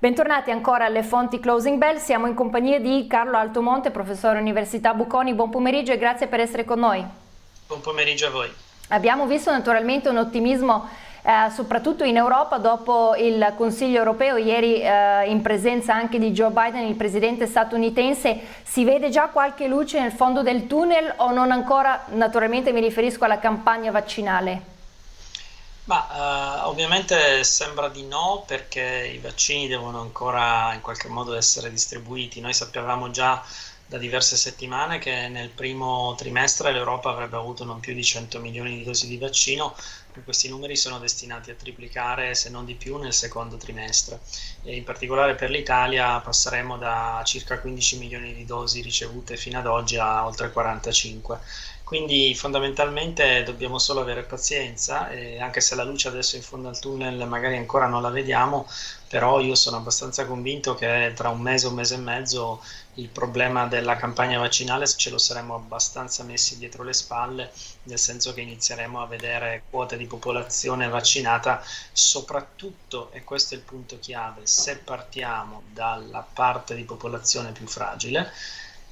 Bentornati ancora alle fonti Closing Bell, siamo in compagnia di Carlo Altomonte, professore Università Bocconi, buon pomeriggio e grazie per essere con noi. Buon pomeriggio a voi. Abbiamo visto naturalmente un ottimismo eh, soprattutto in Europa dopo il Consiglio europeo, ieri eh, in presenza anche di Joe Biden, il presidente statunitense, si vede già qualche luce nel fondo del tunnel o non ancora? Naturalmente mi riferisco alla campagna vaccinale. Ma uh, ovviamente sembra di no perché i vaccini devono ancora in qualche modo essere distribuiti. Noi sapevamo già da diverse settimane che nel primo trimestre l'Europa avrebbe avuto non più di 100 milioni di dosi di vaccino, questi numeri sono destinati a triplicare se non di più nel secondo trimestre e in particolare per l'Italia passeremo da circa 15 milioni di dosi ricevute fino ad oggi a oltre 45 quindi fondamentalmente dobbiamo solo avere pazienza e anche se la luce adesso in fondo al tunnel magari ancora non la vediamo, però io sono abbastanza convinto che tra un mese, un mese e mezzo il problema della campagna vaccinale ce lo saremo abbastanza messi dietro le spalle, nel senso che inizieremo a vedere quote di popolazione vaccinata, soprattutto, e questo è il punto chiave, se partiamo dalla parte di popolazione più fragile,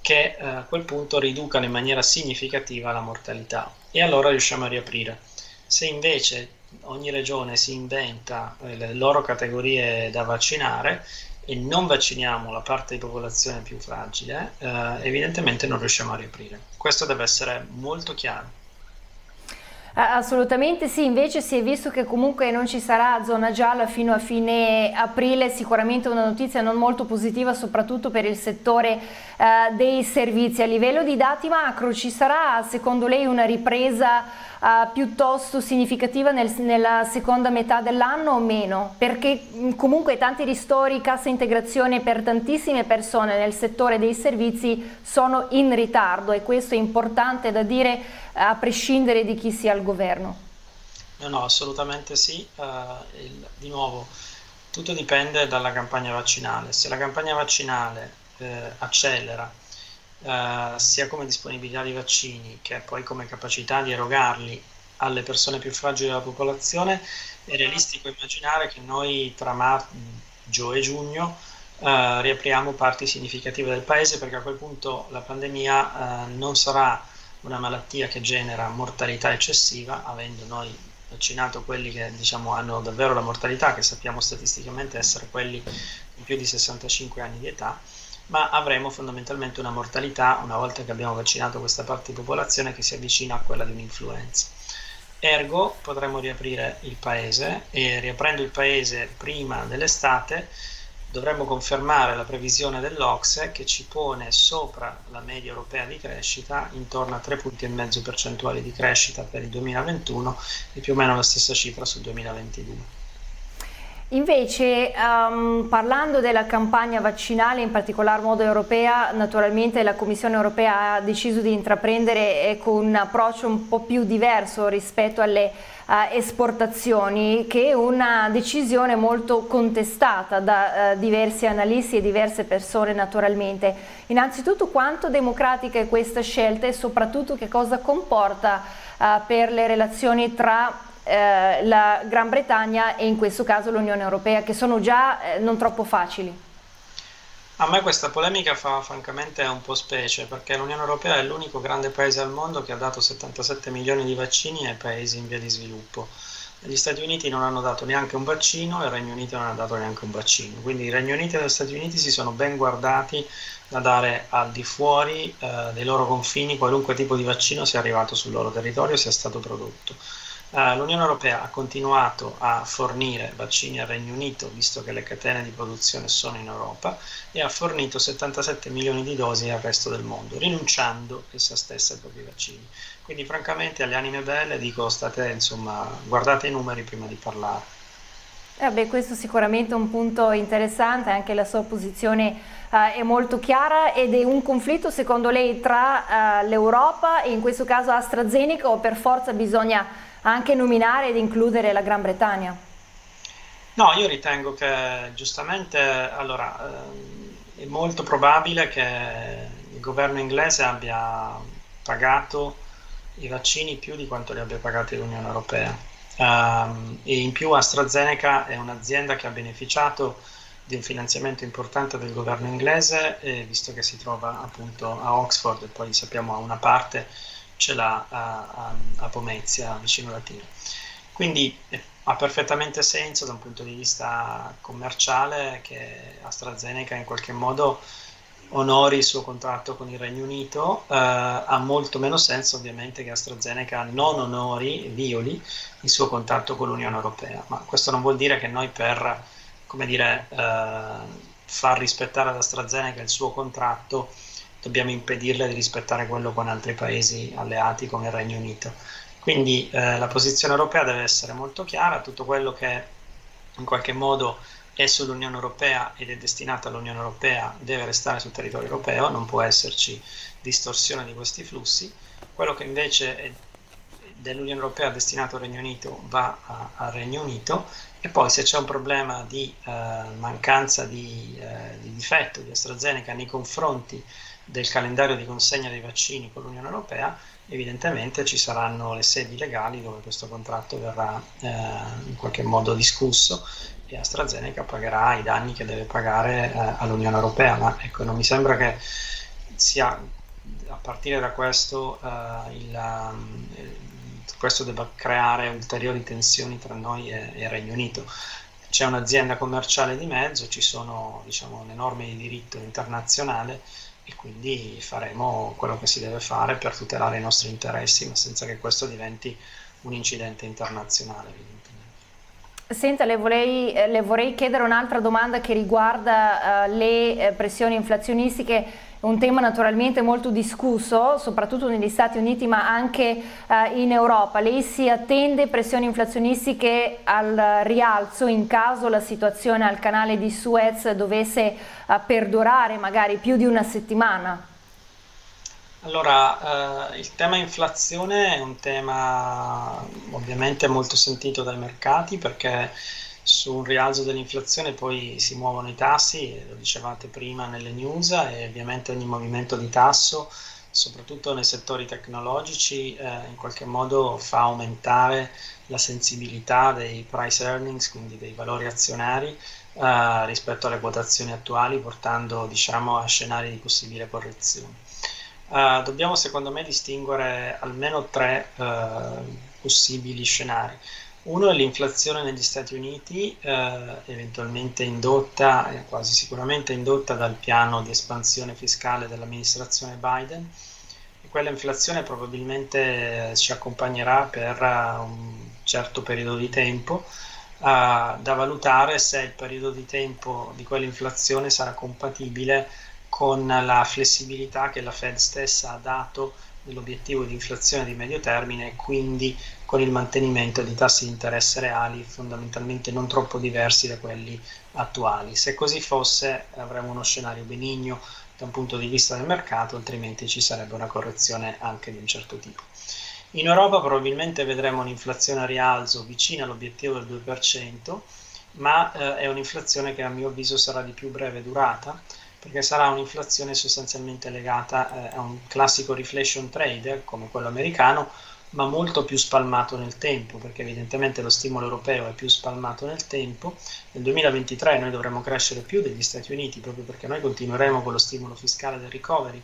che eh, a quel punto riducano in maniera significativa la mortalità e allora riusciamo a riaprire. Se invece ogni regione si inventa eh, le loro categorie da vaccinare e non vacciniamo la parte di popolazione più fragile, eh, evidentemente non riusciamo a riaprire. Questo deve essere molto chiaro. Assolutamente sì, invece si è visto che comunque non ci sarà zona gialla fino a fine aprile, sicuramente una notizia non molto positiva soprattutto per il settore eh, dei servizi. A livello di dati macro ci sarà secondo lei una ripresa uh, piuttosto significativa nel, nella seconda metà dell'anno o meno? Perché comunque tanti ristori, cassa integrazione per tantissime persone nel settore dei servizi sono in ritardo e questo è importante da dire a prescindere di chi sia al governo. No, no, assolutamente sì. Uh, il, di nuovo, tutto dipende dalla campagna vaccinale. Se la campagna vaccinale eh, accelera eh, sia come disponibilità di vaccini che poi come capacità di erogarli alle persone più fragili della popolazione, è realistico immaginare che noi tra maggio e giugno eh, riapriamo parti significative del paese perché a quel punto la pandemia eh, non sarà una malattia che genera mortalità eccessiva, avendo noi vaccinato quelli che diciamo, hanno davvero la mortalità, che sappiamo statisticamente essere quelli con più di 65 anni di età, ma avremo fondamentalmente una mortalità una volta che abbiamo vaccinato questa parte di popolazione che si avvicina a quella di un'influenza. Ergo potremo riaprire il paese e riaprendo il paese prima dell'estate dovremmo confermare la previsione dell'Ocse che ci pone sopra la media europea di crescita intorno a 3 punti percentuali di crescita per il 2021 e più o meno la stessa cifra sul 2022. Invece, um, parlando della campagna vaccinale, in particolar modo europea, naturalmente la Commissione europea ha deciso di intraprendere eh, con un approccio un po' più diverso rispetto alle uh, esportazioni, che è una decisione molto contestata da uh, diversi analisti e diverse persone naturalmente. Innanzitutto quanto democratica è questa scelta e soprattutto che cosa comporta uh, per le relazioni tra eh, la Gran Bretagna e in questo caso l'Unione Europea, che sono già eh, non troppo facili. A me questa polemica fa francamente un po' specie perché l'Unione Europea è l'unico grande paese al mondo che ha dato 77 milioni di vaccini ai paesi in via di sviluppo. Gli Stati Uniti non hanno dato neanche un vaccino e il Regno Unito non ha dato neanche un vaccino. Quindi il Regno Unito e gli Stati Uniti si sono ben guardati da dare al di fuori eh, dei loro confini qualunque tipo di vaccino sia arrivato sul loro territorio sia stato prodotto. Uh, L'Unione Europea ha continuato a fornire vaccini al Regno Unito, visto che le catene di produzione sono in Europa, e ha fornito 77 milioni di dosi al resto del mondo, rinunciando essa stessa ai propri vaccini. Quindi francamente alle anime belle dico state, insomma, guardate i numeri prima di parlare. Eh beh, questo sicuramente un punto interessante, anche la sua posizione uh, è molto chiara ed è un conflitto secondo lei tra uh, l'Europa e in questo caso AstraZeneca o per forza bisogna anche nominare ed includere la Gran Bretagna? No, io ritengo che giustamente, allora, eh, è molto probabile che il governo inglese abbia pagato i vaccini più di quanto li abbia pagati l'Unione Europea. Um, e in più AstraZeneca è un'azienda che ha beneficiato di un finanziamento importante del governo inglese, visto che si trova appunto a Oxford e poi sappiamo a una parte ce l'ha a, a, a Pomezia, vicino Latina. Quindi eh, ha perfettamente senso da un punto di vista commerciale che AstraZeneca in qualche modo onori il suo contratto con il Regno Unito, eh, ha molto meno senso ovviamente che AstraZeneca non onori, violi il suo contratto con l'Unione Europea, ma questo non vuol dire che noi per dire, eh, far rispettare ad AstraZeneca il suo contratto dobbiamo impedirle di rispettare quello con altri paesi alleati come il Regno Unito. Quindi eh, la posizione europea deve essere molto chiara, tutto quello che in qualche modo è sull'Unione Europea ed è destinato all'Unione Europea deve restare sul territorio europeo, non può esserci distorsione di questi flussi. Quello che invece è dell'Unione Europea destinato al Regno Unito va al Regno Unito e poi se c'è un problema di eh, mancanza di, eh, di, difetto di AstraZeneca nei confronti del calendario di consegna dei vaccini con l'Unione Europea, evidentemente ci saranno le sedi legali dove questo contratto verrà eh, in qualche modo discusso e AstraZeneca pagherà i danni che deve pagare eh, all'Unione Europea, ma ecco, non mi sembra che sia a partire da questo eh, il, um, questo debba creare ulteriori tensioni tra noi e, e il Regno Unito. C'è un'azienda commerciale di mezzo, ci sono diciamo, le norme di diritto internazionale e quindi faremo quello che si deve fare per tutelare i nostri interessi, ma senza che questo diventi un incidente internazionale. Senta, le vorrei, eh, le vorrei chiedere un'altra domanda che riguarda uh, le eh, pressioni inflazionistiche, un tema naturalmente molto discusso, soprattutto negli Stati Uniti ma anche uh, in Europa. Lei si attende pressioni inflazionistiche al rialzo in caso la situazione al canale di Suez dovesse uh, perdurare magari più di una settimana? Allora, eh, il tema inflazione è un tema ovviamente molto sentito dai mercati perché su un rialzo dell'inflazione poi si muovono i tassi, lo dicevate prima nelle news, e ovviamente ogni movimento di tasso, soprattutto nei settori tecnologici, eh, in qualche modo fa aumentare la sensibilità dei price earnings, quindi dei valori azionari, eh, rispetto alle quotazioni attuali, portando diciamo, a scenari di possibile correzione. Uh, dobbiamo secondo me distinguere almeno tre uh, possibili scenari. Uno è l'inflazione negli Stati Uniti, uh, eventualmente indotta, quasi sicuramente indotta dal piano di espansione fiscale dell'amministrazione Biden. E quella inflazione probabilmente ci accompagnerà per un certo periodo di tempo, da valutare se il periodo di tempo di quell'inflazione sarà compatibile con la flessibilità che la Fed stessa ha dato nell'obiettivo di inflazione di medio termine e quindi con il mantenimento di tassi di interesse reali fondamentalmente non troppo diversi da quelli attuali. Se così fosse avremmo uno scenario benigno da un punto di vista del mercato, altrimenti ci sarebbe una correzione anche di un certo tipo. In Europa probabilmente vedremo un'inflazione a rialzo vicina all'obiettivo del 2%, ma eh, è un'inflazione che a mio avviso sarà di più breve durata perché sarà un'inflazione sostanzialmente legata eh, a un classico reflation trade come quello americano, ma molto più spalmato nel tempo, perché evidentemente lo stimolo europeo è più spalmato nel tempo. Nel 2023 noi dovremo crescere più degli Stati Uniti, proprio perché noi continueremo con lo stimolo fiscale del recovery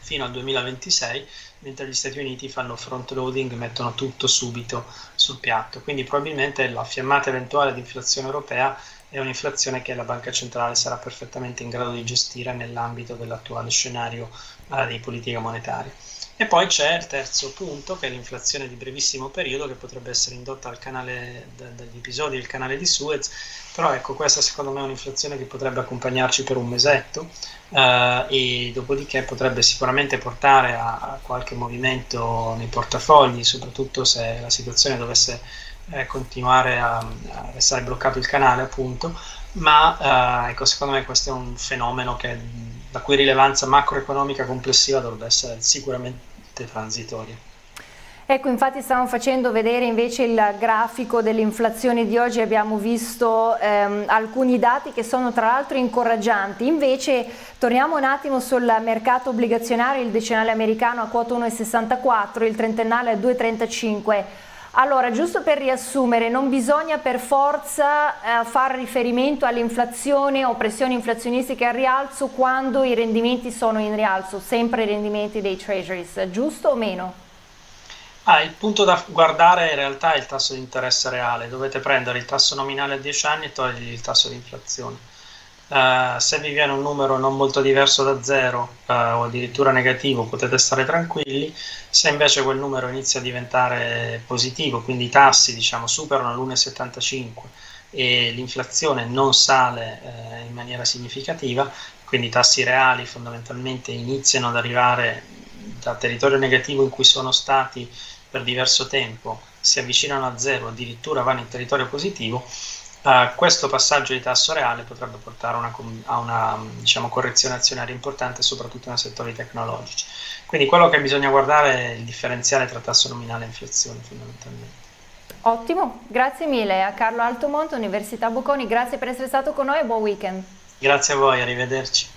fino al 2026, mentre gli Stati Uniti fanno front loading, mettono tutto subito sul piatto. Quindi probabilmente la fiammata eventuale di inflazione europea è un'inflazione che la banca centrale sarà perfettamente in grado di gestire nell'ambito dell'attuale scenario eh, di politica monetaria. E poi c'è il terzo punto, che è l'inflazione di brevissimo periodo, che potrebbe essere indotta canale, da, dagli episodi del canale di Suez, però ecco, questa secondo me è un'inflazione che potrebbe accompagnarci per un mesetto eh, e dopodiché potrebbe sicuramente portare a, a qualche movimento nei portafogli, soprattutto se la situazione dovesse eh, continuare a, a, restare bloccato il canale appunto. Ma eh, ecco, secondo me questo è un fenomeno che, la cui rilevanza macroeconomica complessiva dovrebbe essere sicuramente transitoria. Ecco, infatti stavamo facendo vedere invece il grafico dell'inflazione di oggi, abbiamo visto ehm, alcuni dati che sono tra l'altro incoraggianti, invece torniamo un attimo sul mercato obbligazionario, il decennale americano a quota 1,64, il trentennale a 2,35, Allora, giusto per riassumere, non bisogna per forza eh, fare riferimento all'inflazione o pressioni inflazionistiche al rialzo quando i rendimenti sono in rialzo, sempre i rendimenti dei treasuries, giusto o meno? Ah, il punto da guardare in realtà è il tasso di interesse reale, dovete prendere il tasso nominale a 10 anni e togliergli il tasso di inflazione. Uh, se vi viene un numero non molto diverso da zero uh, o addirittura negativo potete stare tranquilli, se invece quel numero inizia a diventare positivo, quindi i tassi diciamo, superano l'1,75 e l'inflazione non sale uh, in maniera significativa, quindi i tassi reali fondamentalmente iniziano ad arrivare dal territorio negativo in cui sono stati per diverso tempo, si avvicinano a zero, addirittura vanno in territorio positivo, Uh, questo passaggio di tasso reale potrebbe portare una, a una diciamo, correzione azionaria importante, soprattutto nei settori tecnologici. Quindi quello che bisogna guardare è il differenziale tra tasso nominale e inflazione fondamentalmente. Ottimo, grazie mille a Carlo Altomonte, Università Bocconi, grazie per essere stato con noi e buon weekend. Grazie a voi, arrivederci.